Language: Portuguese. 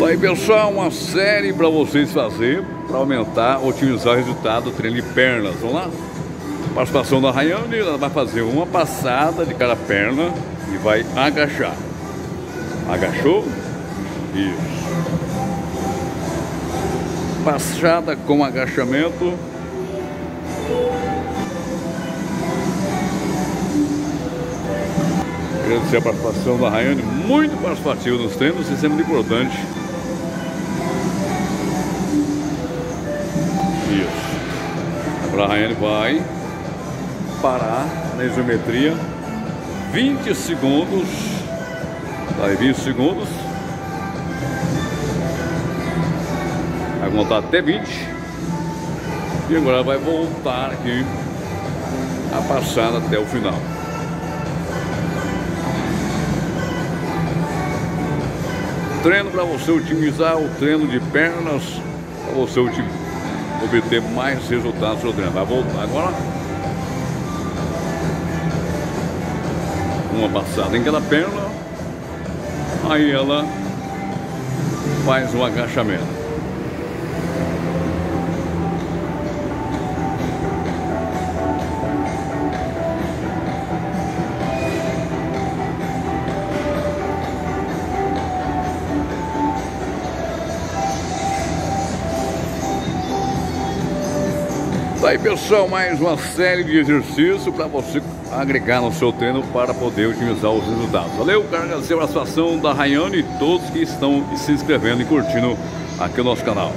Tá aí pessoal, uma série para vocês fazer para aumentar, otimizar o resultado do treino de pernas. Vamos lá? Participação da Rayane, ela vai fazer uma passada de cada perna e vai agachar. Agachou? Isso. Passada com agachamento. Agradecer a participação da Rayane, muito participativa nos treinos, isso é muito importante. Isso. Agora a Rayane vai parar na isometria 20 segundos. Vai 20 segundos. Vai contar até 20. E agora vai voltar aqui a passada até o final. Treino para você otimizar o treino de pernas, para você obter mais resultados treino. Vai voltar agora. Uma passada em cada perna. Aí ela faz um agachamento. Tá aí pessoal, mais uma série de exercícios para você agregar no seu treino para poder otimizar os resultados. Valeu, quero agradecer a participação da Rayane e todos que estão se inscrevendo e curtindo aqui o nosso canal.